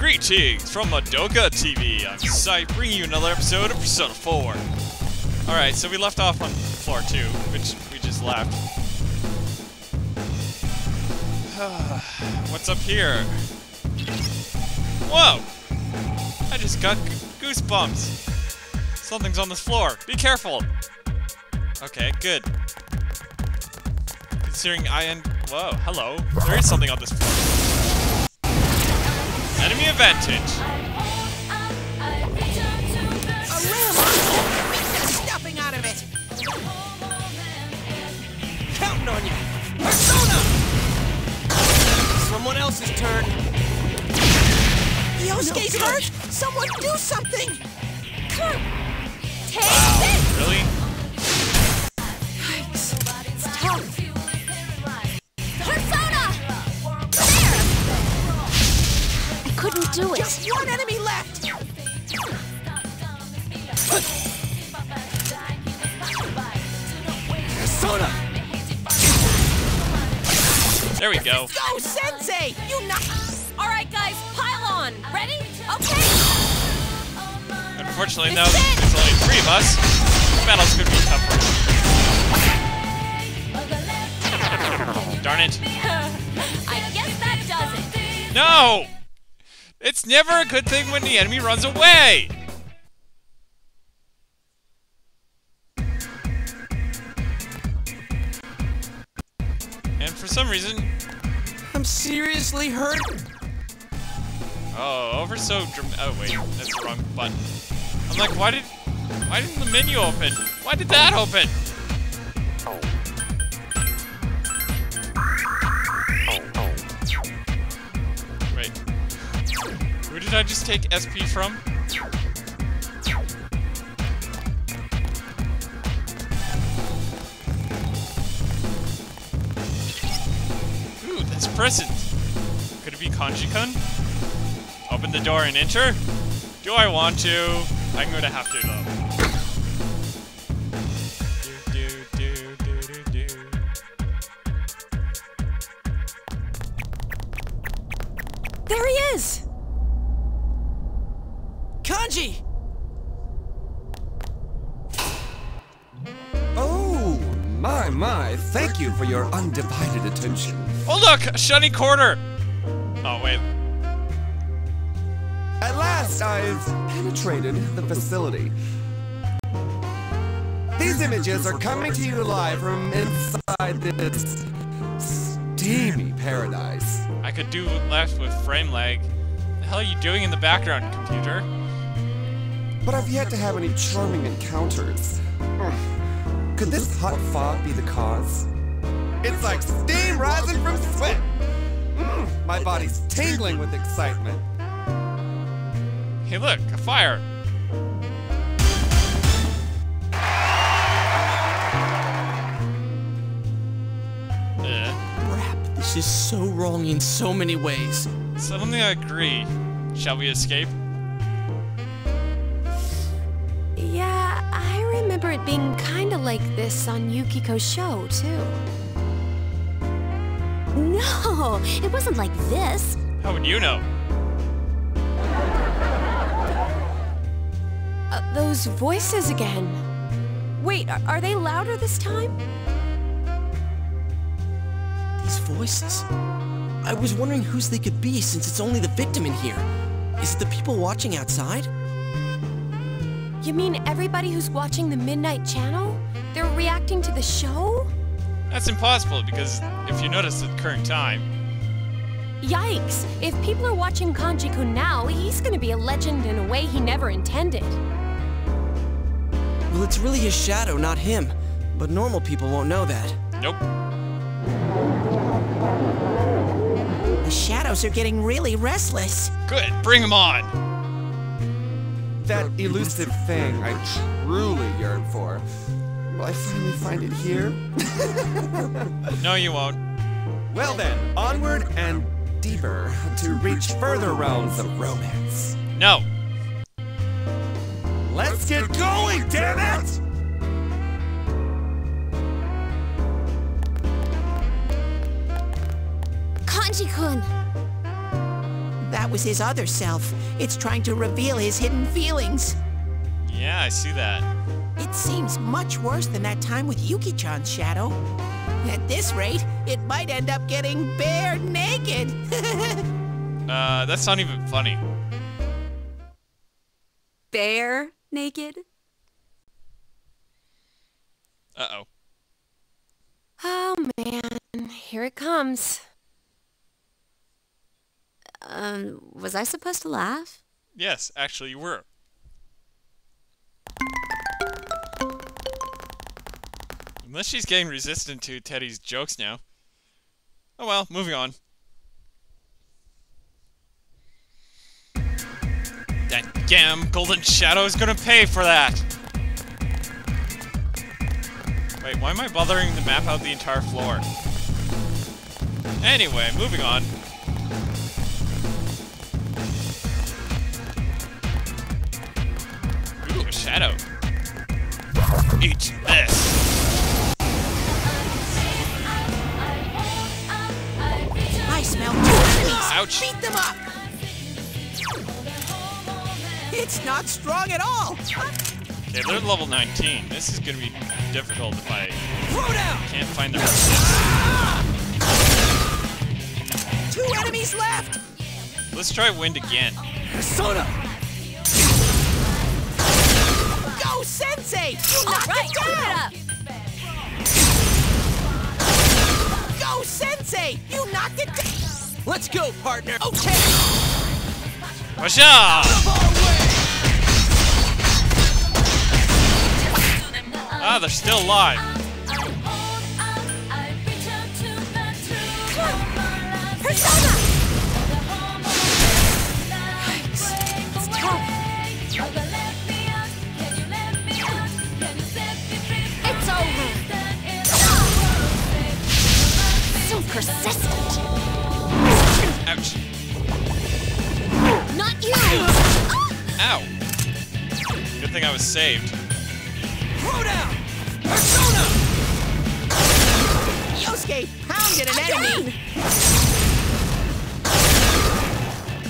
Greetings from Madoka TV. I'm Sai, bringing you another episode of Persona 4. Alright, so we left off on floor 2, which we just left. What's up here? Whoa! I just got goosebumps. Something's on this floor. Be careful! Okay, good. Considering I end. Whoa, hello. There is something on this floor. Enemy advantage. A ram on Beat stuffing out of it! Counting on you! Persona! Someone else's turn. Yosuke's hurt! Someone do something! Take Wow, this! really? Do it. Just one enemy left! Persona! There we go. Go, Sensei! You knock... All right, guys, pile on. Ready? Okay. Unfortunately, now that there's only three of us, the battle's gonna be tougher. Darn it. I guess that does it. No! It's never a good thing when the enemy runs away! And for some reason, I'm seriously hurt. oh, over so dram- oh wait, that's the wrong button. I'm like, why did, why didn't the menu open? Why did that open? Who did I just take SP from? Ooh, that's present. Could it be Kanji-kun? Open the door and enter? Do I want to? I'm gonna have to though. Undivided attention. Oh look, a shiny quarter. Oh wait, At last, I've penetrated the facility. These images are coming to you live from inside this steamy paradise. I could do left with frame lag. The hell are you doing in the background, computer? But I've yet to have any charming encounters. Could this hot fog be the cause? It's like steam rising from sweat. Mm, My body's tingling with excitement. Hey look, a fire. Uh, Crap, this is so wrong in so many ways. suddenly I agree. Shall we escape? Yeah, I remember it being kind of like this on Yukiko's show, too. No, it wasn't like this. How would you know? Uh, those voices again. Wait, are, are they louder this time? These voices. I was wondering whose they could be since it's only the victim in here. Is it the people watching outside? You mean everybody who's watching the Midnight Channel? They're reacting to the show? That's impossible because if you notice at the current time, Yikes! If people are watching Kanji-kun now, he's gonna be a legend in a way he never intended. Well, it's really his shadow, not him. But normal people won't know that. nope. The shadows are getting really restless. Good, bring them on. That elusive thing I truly yearn for. Will I finally find it here? No, you won't. Well then, onward and deeper to reach further realms of romance. No. Let's get going, damn it! Kanji-kun! that was his other self. It's trying to reveal his hidden feelings. Yeah, I see that. It seems much worse than that time with Yuki-chan's shadow. At this rate, it might end up getting bare naked. Uh, that's not even funny. Bare naked? Uh-oh. Oh man, here it comes. Um, was I supposed to laugh? Yes, actually you were. Unless she's getting resistant to Teddie's jokes now. Oh well, moving on. That damn golden shadow is gonna pay for that! Wait, why am I bothering to map out the entire floor? Anyway, moving on. Ooh, a shadow. Eat this. Ouch. Beat them up. It's not strong at all. Okay, they're level 19. This is gonna be difficult if I can't find the resistance. Two enemies left. Let's try wind again. Persona. Go, Sensei. You knocked Right, it keep it down. Go, Sensei. You knocked it down. Let's go, partner. Okay. Washa! Ah, they're still alive. Persona! It's over. So persistent. Ouch. Not you. Ah! Ow. Good thing I was saved. Throw down. Persona. Yosuke pounded an enemy.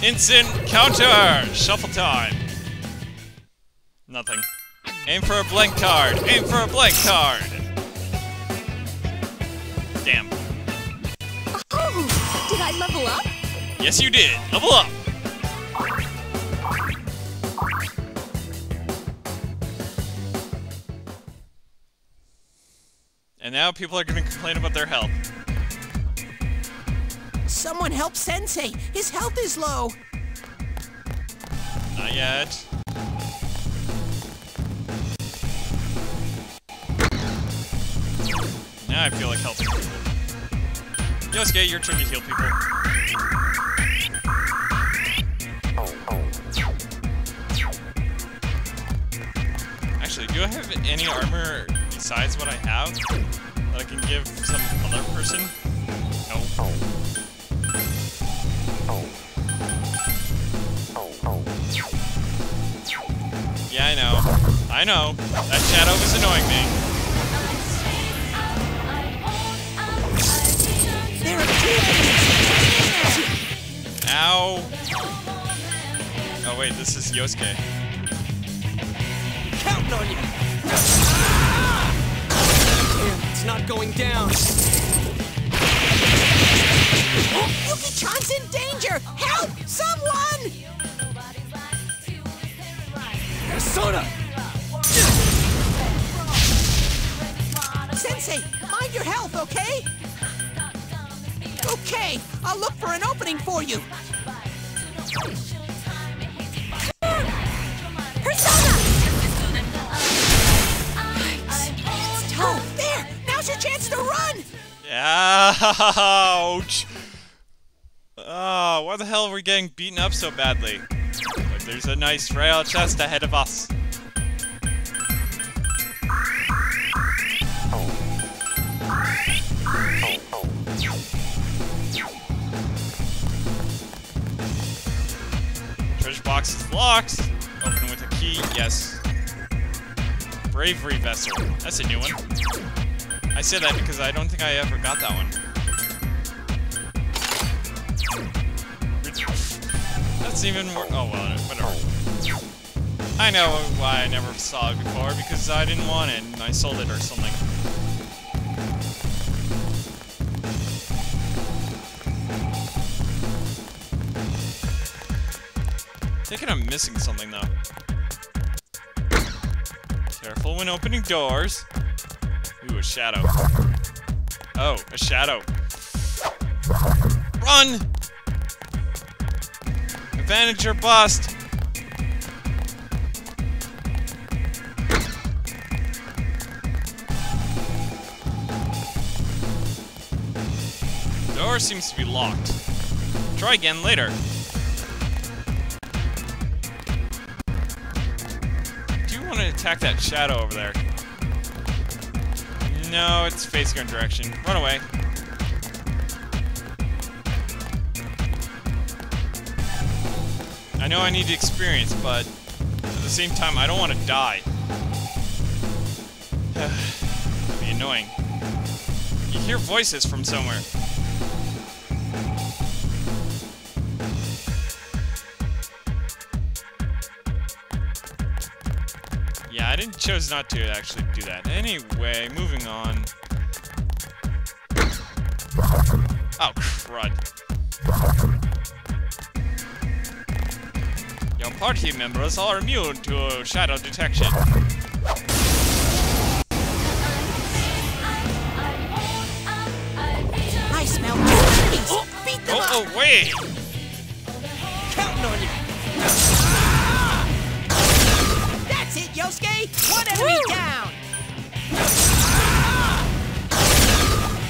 Instant counter! Shuffle time. Nothing. Aim for a blank card. Aim for a blank card. Damn. Oh, did I level up? Yes, you did. Level up. And now people are going to complain about their health. Someone help Sensei. His health is low. Not yet. Now I feel like helping people. Yosuke, your turn to heal people. Actually, do I have any armor besides what I have that I can give some other person? No. Yeah, I know. I know. That shadow was annoying me. Ow. Oh wait, this is Yosuke. Counting on you. Damn, it's not going down. Oh, Yuki-chan's in danger. Help! Someone! Persona! Sensei, mind your health, okay? Okay, I'll look for an opening for you. Ouch! Oh, why the hell are we getting beaten up so badly? There's a nice frail chest ahead of us. Treasure box is locked. Open with a key. Yes. Bravery vessel. That's a new one. I say that because I don't think I ever got that one. That's even more. Oh well, whatever. I know why I never saw it before because I didn't want it and I sold it or something. Thinking I'm missing something though. Careful when opening doors. Ooh, a shadow. Oh, a shadow. Run! Advantage or bust. Door seems to be locked. Try again later. Do you want to attack that shadow over there? No, it's facing our direction. Run away. I know I need the experience, but at the same time, I don't want to die. That'd be annoying. You hear voices from somewhere. Didn't chose not to actually do that. Anyway, moving on. Oh, crud. Your party members are immune to shadow detection. I smell two enemies. Beat them Oh, up. oh, wait! Counting on you. That's Yosuke. One enemy down.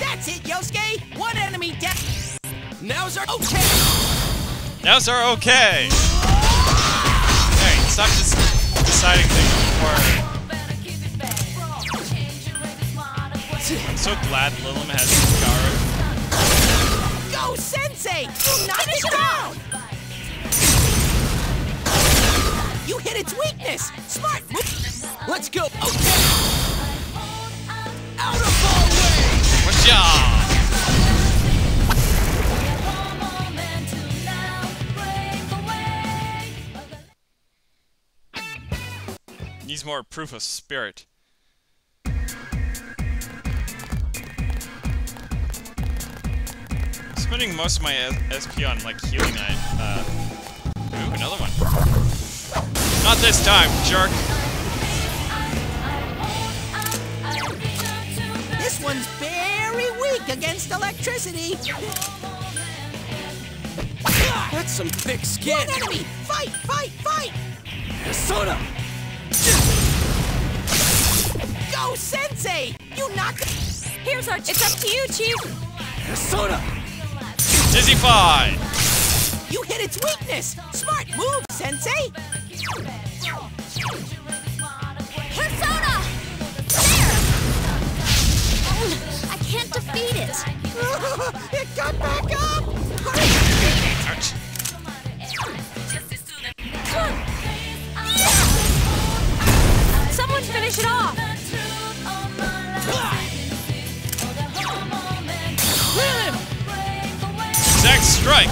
That's it, Yosuke. One enemy down. Now's our okay. Now's our okay! Hey, stop just deciding things before. I'm so glad Lilim has Garu. Go, Sensei. You knocked it down. You hit its weakness. Smart move. Let's go. Okay. Out of our way. Good job! Needs more proof of spirit. Spending most of my SP on like healing night. Uh, ooh, another one. Not this time, jerk. This one's very weak against electricity. That's some thick skin. One enemy. Fight, fight, fight. Soda. Go, Sensei. You knocked it. Here's our. It's up to you, Chief. Soda. Dizzy Fi! You hit its weakness. Smart move, Sensei. Persona! Can't defeat it. it got back up. Ouch. Someone finish it off. Exact strike!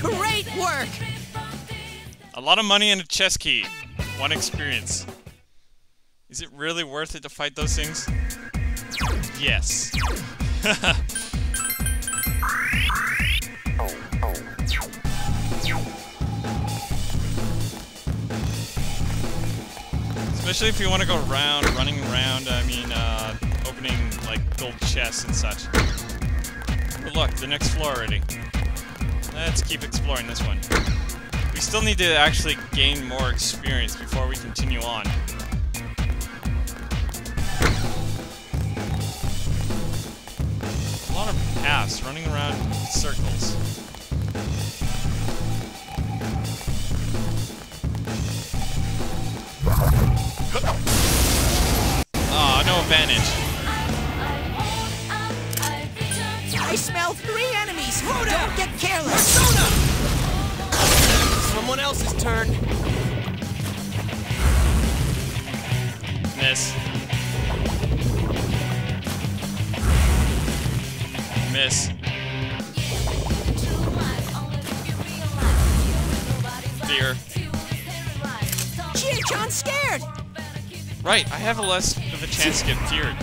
Great work. A lot of money and a chess key. One experience. Is it really worth it to fight those things? Yes. Especially if you want to go round, running around, I mean, uh, opening, like, gold chests and such. But look, the next floor already. Let's keep exploring this one. We still need to actually gain more experience before we continue on. Lot of paths running around in circles. Ah, no advantage. I smell three enemies. Don't get careless. Someone else's turn. Right, I have a less of a chance to get feared.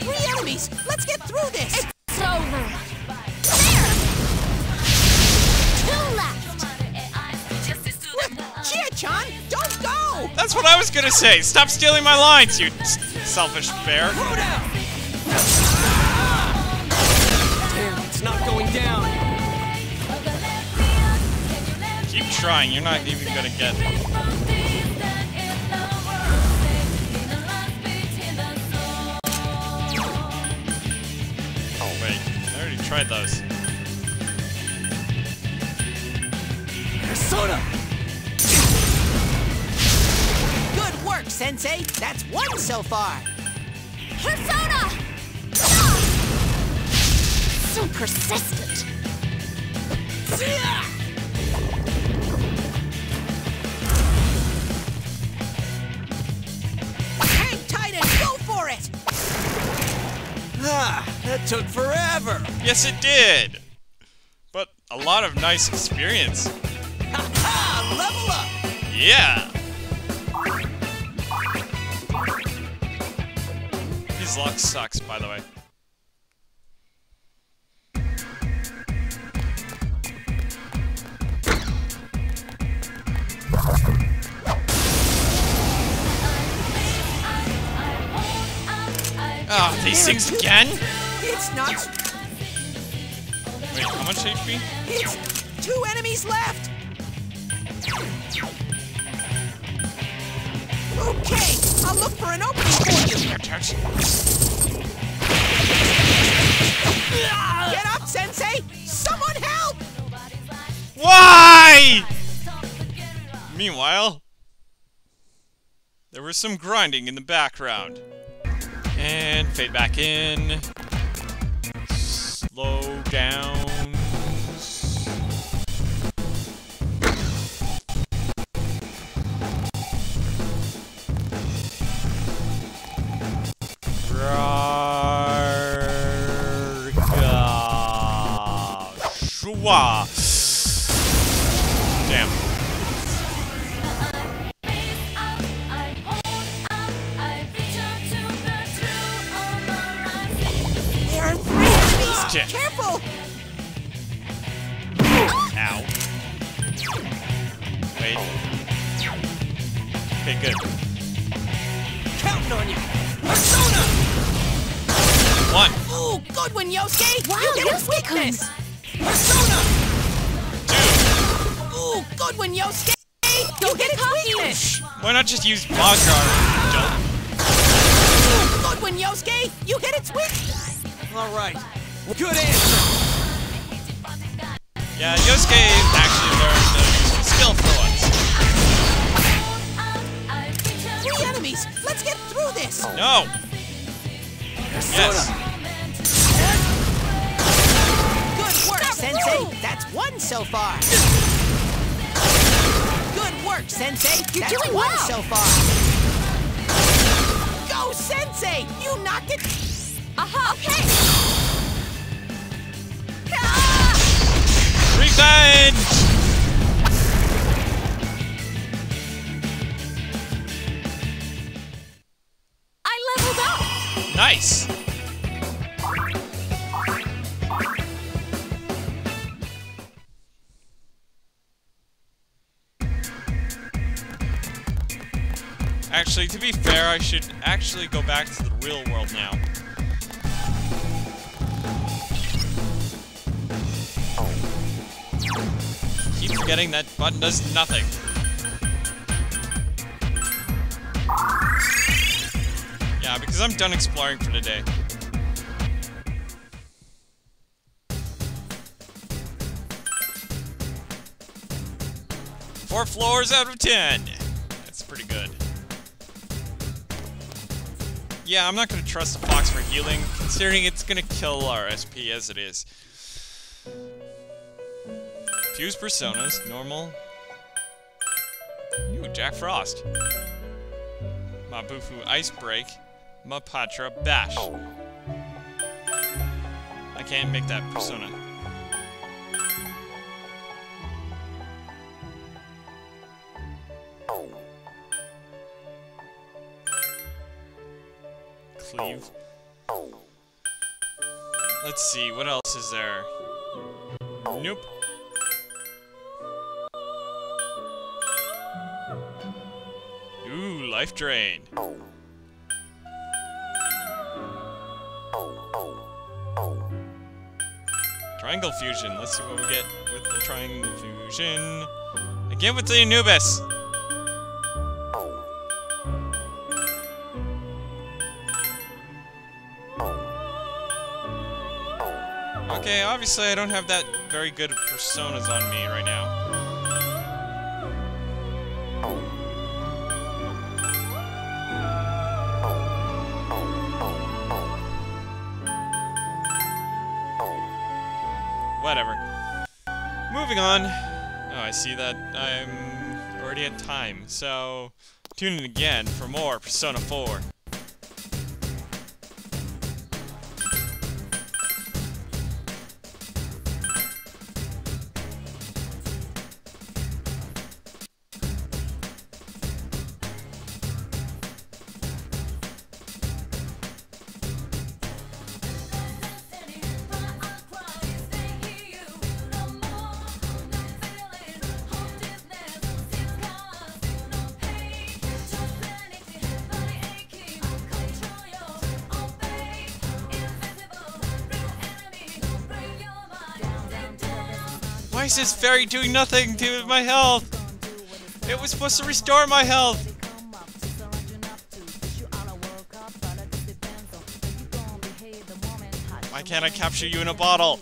Three enemies! Let's get through this! It's over. There. Two left. Chie-chan, don't go! That's what I was gonna say. Stop stealing my lines, you selfish bear. Trying. You're not even gonna get. Oh wait, I already tried those. Persona! Good work, Sensei! That's one so far! Persona. So persistent. Hang Ah, that took forever. Yes, it did. But a lot of nice experience. Ah, level up. Yeah. His luck sucks, by the way. These things again? It's not... Wait, how much HP? It's two enemies left! Okay, I'll look for an opening for you! Get up, Sensei! Someone help! Why? Meanwhile, there was some grinding in the background. And fade back in. Slow down. Rarga. Shua. Good one, Yosuke! Wow, you get its Yosuke weakness! Persona! two. Ooh, good one, Yosuke! You get its weakness! Why not just use Magaru? Dope. Ooh, good one, Yosuke! You hit its weakness! All right. Good answer. Yeah, Yosuke actually learned a useful skill for once. Three enemies! Let's get through this! No. Yes. Sensei! That's one so far! Good work, Sensei! You're That's doing one well. so far! Go, Sensei! You knocked it! Aha. Okay. Revenge. I leveled up! Nice. To be fair, I should actually go back to the real world now. Keep forgetting that button does nothing. Yeah, because I'm done exploring for today. Four floors out of ten. That's pretty good. Yeah, I'm not gonna trust the fox for healing, considering it's gonna kill our SP as it is. Fuse personas, normal. Ooh, Jack Frost. Mabufu Ice Break. Mapatra Bash. I can't make that persona. Cleave. Let's see, what else is there? Nope. Ooh, life drain. Triangle fusion. Let's see what we get with the triangle fusion. Again with the Anubis. Okay, obviously I don't have that very good personas on me right now. Whatever. Moving on. Oh, I see that I'm already at time, so tune in again for more Persona 4. Why is this fairy doing nothing to my health? It was supposed to restore my health. Why can't I capture you in a bottle?